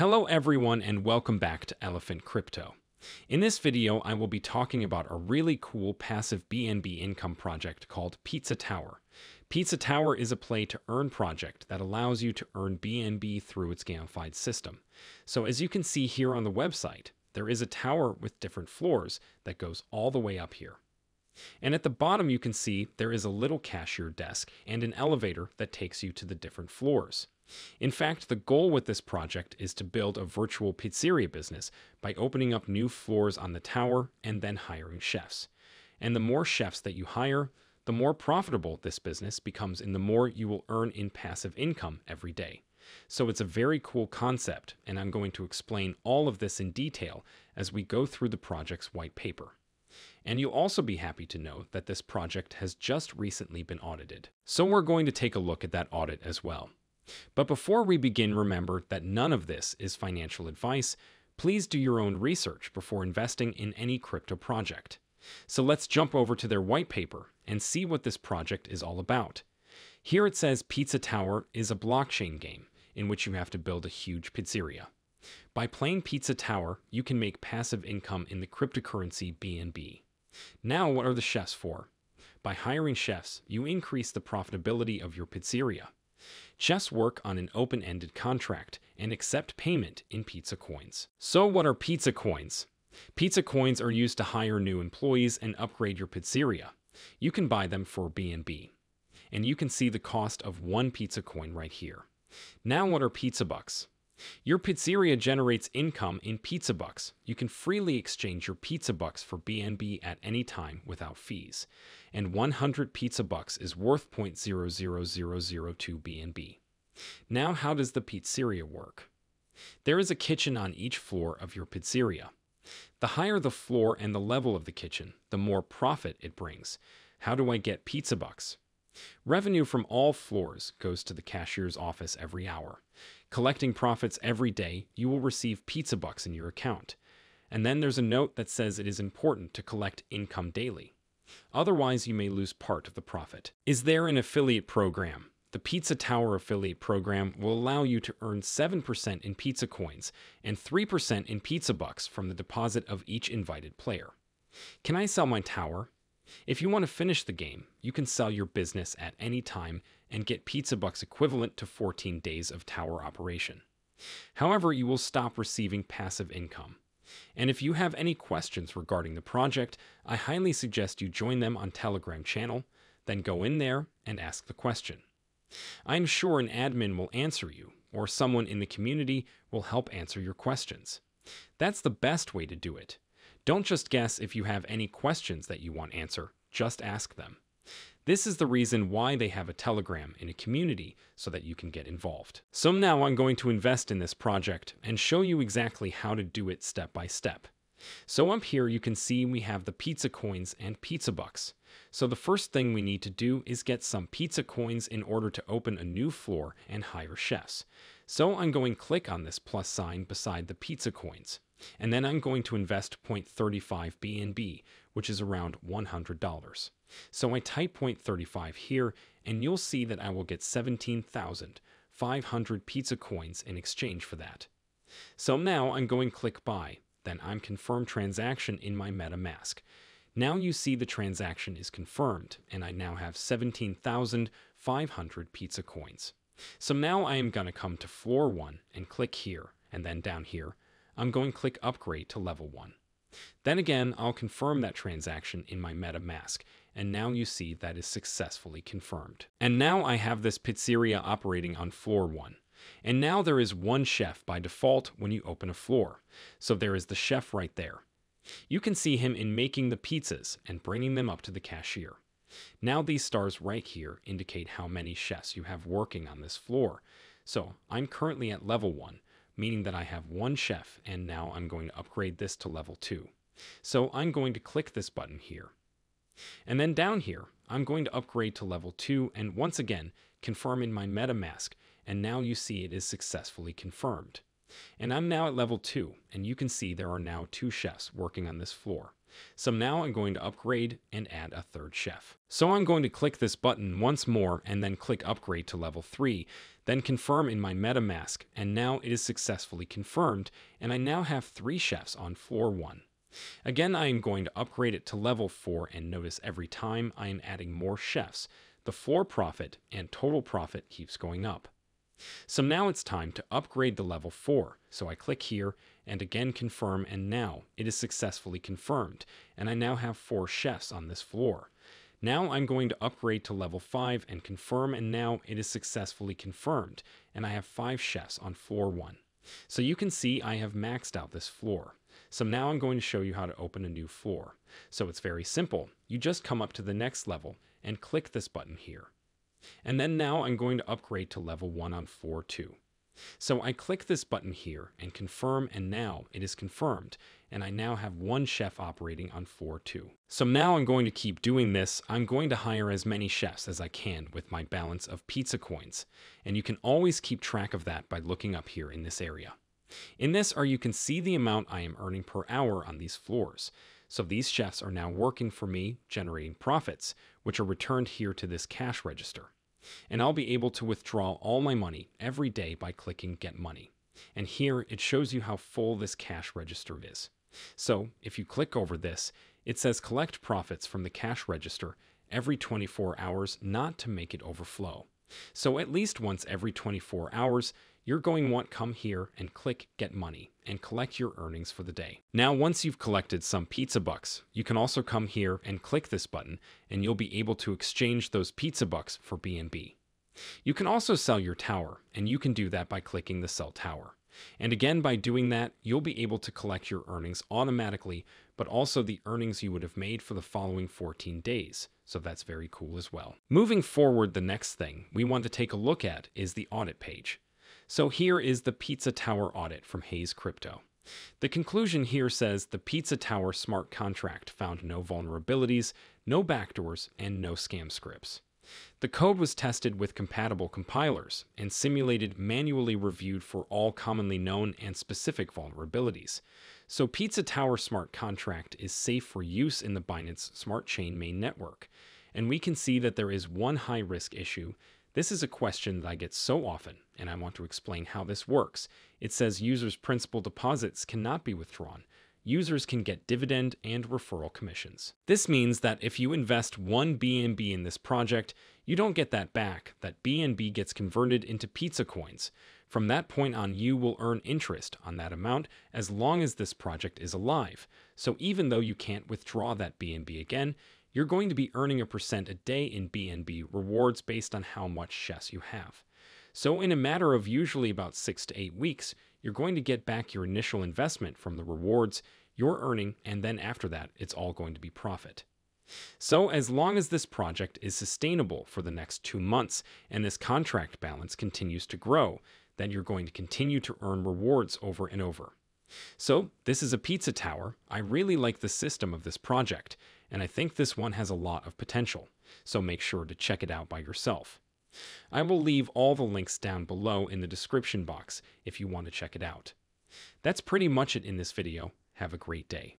Hello everyone and welcome back to Elephant Crypto. In this video, I will be talking about a really cool passive BNB income project called Pizza Tower. Pizza Tower is a play to earn project that allows you to earn BNB through its gamified system. So as you can see here on the website, there is a tower with different floors that goes all the way up here. And at the bottom you can see there is a little cashier desk and an elevator that takes you to the different floors. In fact, the goal with this project is to build a virtual pizzeria business by opening up new floors on the tower and then hiring chefs. And the more chefs that you hire, the more profitable this business becomes and the more you will earn in passive income every day. So it's a very cool concept, and I'm going to explain all of this in detail as we go through the project's white paper. And you'll also be happy to know that this project has just recently been audited. So we're going to take a look at that audit as well. But before we begin, remember that none of this is financial advice. Please do your own research before investing in any crypto project. So let's jump over to their white paper and see what this project is all about. Here it says Pizza Tower is a blockchain game in which you have to build a huge pizzeria. By playing Pizza Tower, you can make passive income in the cryptocurrency BNB. Now, what are the chefs for? By hiring chefs, you increase the profitability of your pizzeria. Chefs work on an open-ended contract and accept payment in pizza coins. So what are pizza coins? Pizza coins are used to hire new employees and upgrade your pizzeria. You can buy them for BNB. And you can see the cost of one pizza coin right here. Now what are pizza bucks? Your pizzeria generates income in pizza bucks. You can freely exchange your pizza bucks for BNB at any time without fees. And 100 pizza bucks is worth 0.00002 BNB. Now, how does the pizzeria work? There is a kitchen on each floor of your pizzeria. The higher the floor and the level of the kitchen, the more profit it brings. How do I get pizza bucks? Revenue from all floors goes to the cashier's office every hour. Collecting profits every day, you will receive pizza bucks in your account. And then there's a note that says it is important to collect income daily. Otherwise, you may lose part of the profit. Is there an affiliate program? The Pizza Tower affiliate program will allow you to earn 7% in pizza coins and 3% in pizza bucks from the deposit of each invited player. Can I sell my tower? If you want to finish the game, you can sell your business at any time and get pizza bucks equivalent to 14 days of tower operation. However, you will stop receiving passive income. And if you have any questions regarding the project, I highly suggest you join them on Telegram channel, then go in there and ask the question. I am sure an admin will answer you, or someone in the community will help answer your questions. That's the best way to do it. Don't just guess if you have any questions that you want answer, just ask them. This is the reason why they have a Telegram in a community so that you can get involved. So now I'm going to invest in this project and show you exactly how to do it step by step. So up here you can see we have the pizza coins and pizza bucks. So the first thing we need to do is get some pizza coins in order to open a new floor and hire chefs. So I'm going to click on this plus sign beside the pizza coins. And then I'm going to invest 0.35 BNB, which is around $100. So I type 0.35 here, and you'll see that I will get 17,500 pizza coins in exchange for that. So now I'm going click buy, then I'm confirm transaction in my MetaMask. Now you see the transaction is confirmed, and I now have 17,500 pizza coins. So now I am going to come to floor 1 and click here, and then down here, I'm going to click Upgrade to Level 1. Then again, I'll confirm that transaction in my MetaMask, and now you see that is successfully confirmed. And now I have this pizzeria operating on floor 1. And now there is one chef by default when you open a floor. So there is the chef right there. You can see him in making the pizzas and bringing them up to the cashier. Now these stars right here indicate how many chefs you have working on this floor. So I'm currently at level 1, meaning that I have one chef and now I'm going to upgrade this to level 2. So I'm going to click this button here. And then down here, I'm going to upgrade to level 2 and once again confirm in my MetaMask and now you see it is successfully confirmed. And I'm now at level 2 and you can see there are now two chefs working on this floor. So now I'm going to upgrade and add a third chef. So I'm going to click this button once more and then click upgrade to level 3, then confirm in my MetaMask, and now it is successfully confirmed, and I now have three chefs on floor 1. Again, I am going to upgrade it to level 4 and notice every time I am adding more chefs, the floor profit and total profit keeps going up. So now it's time to upgrade the level 4. So I click here and again confirm and now it is successfully confirmed and I now have 4 chefs on this floor. Now I'm going to upgrade to level 5 and confirm and now it is successfully confirmed and I have 5 chefs on floor 1. So you can see I have maxed out this floor. So now I'm going to show you how to open a new floor. So it's very simple. You just come up to the next level and click this button here. And then now I'm going to upgrade to level 1 on floor 2. So I click this button here and confirm and now it is confirmed and I now have one chef operating on floor 2. So now I'm going to keep doing this. I'm going to hire as many chefs as I can with my balance of pizza coins. And you can always keep track of that by looking up here in this area. In this are you can see the amount I am earning per hour on these floors. So these chefs are now working for me, generating profits, which are returned here to this cash register. And I'll be able to withdraw all my money every day by clicking Get Money. And here it shows you how full this cash register is. So if you click over this, it says collect profits from the cash register every 24 hours not to make it overflow. So at least once every 24 hours, you're going to want come here and click get money and collect your earnings for the day. Now, once you've collected some pizza bucks, you can also come here and click this button and you'll be able to exchange those pizza bucks for BNB. You can also sell your tower and you can do that by clicking the sell tower. And again, by doing that, you'll be able to collect your earnings automatically, but also the earnings you would have made for the following 14 days. So that's very cool as well. Moving forward, the next thing we want to take a look at is the audit page. So here is the Pizza Tower audit from Haze Crypto. The conclusion here says the Pizza Tower smart contract found no vulnerabilities, no backdoors, and no scam scripts. The code was tested with compatible compilers and simulated manually reviewed for all commonly known and specific vulnerabilities. So Pizza Tower smart contract is safe for use in the Binance Smart Chain main network. And we can see that there is one high risk issue this is a question that I get so often, and I want to explain how this works. It says users' principal deposits cannot be withdrawn. Users can get dividend and referral commissions. This means that if you invest one BNB in this project, you don't get that back. That BNB gets converted into pizza coins. From that point on, you will earn interest on that amount as long as this project is alive. So even though you can't withdraw that BNB again, you're going to be earning a percent a day in BNB rewards based on how much chess you have. So, in a matter of usually about six to eight weeks, you're going to get back your initial investment from the rewards you're earning, and then after that, it's all going to be profit. So, as long as this project is sustainable for the next two months and this contract balance continues to grow, then you're going to continue to earn rewards over and over. So, this is a pizza tower. I really like the system of this project, and I think this one has a lot of potential, so make sure to check it out by yourself. I will leave all the links down below in the description box if you want to check it out. That's pretty much it in this video. Have a great day.